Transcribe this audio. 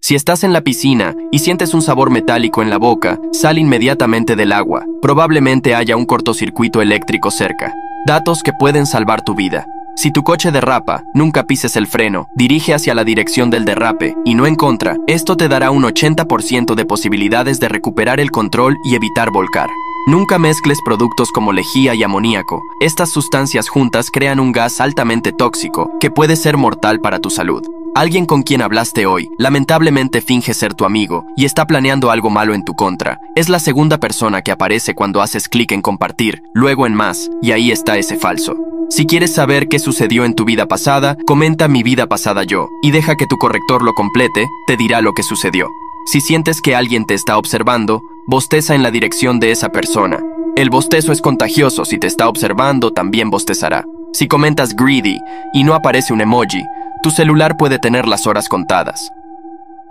Si estás en la piscina y sientes un sabor metálico en la boca, sal inmediatamente del agua. Probablemente haya un cortocircuito eléctrico cerca. Datos que pueden salvar tu vida. Si tu coche derrapa, nunca pises el freno, dirige hacia la dirección del derrape y no en contra. Esto te dará un 80% de posibilidades de recuperar el control y evitar volcar. Nunca mezcles productos como lejía y amoníaco. Estas sustancias juntas crean un gas altamente tóxico que puede ser mortal para tu salud. Alguien con quien hablaste hoy lamentablemente finge ser tu amigo y está planeando algo malo en tu contra. Es la segunda persona que aparece cuando haces clic en compartir, luego en más, y ahí está ese falso. Si quieres saber qué sucedió en tu vida pasada, comenta mi vida pasada yo, y deja que tu corrector lo complete, te dirá lo que sucedió. Si sientes que alguien te está observando, bosteza en la dirección de esa persona. El bostezo es contagioso, si te está observando, también bostezará. Si comentas greedy y no aparece un emoji, tu celular puede tener las horas contadas.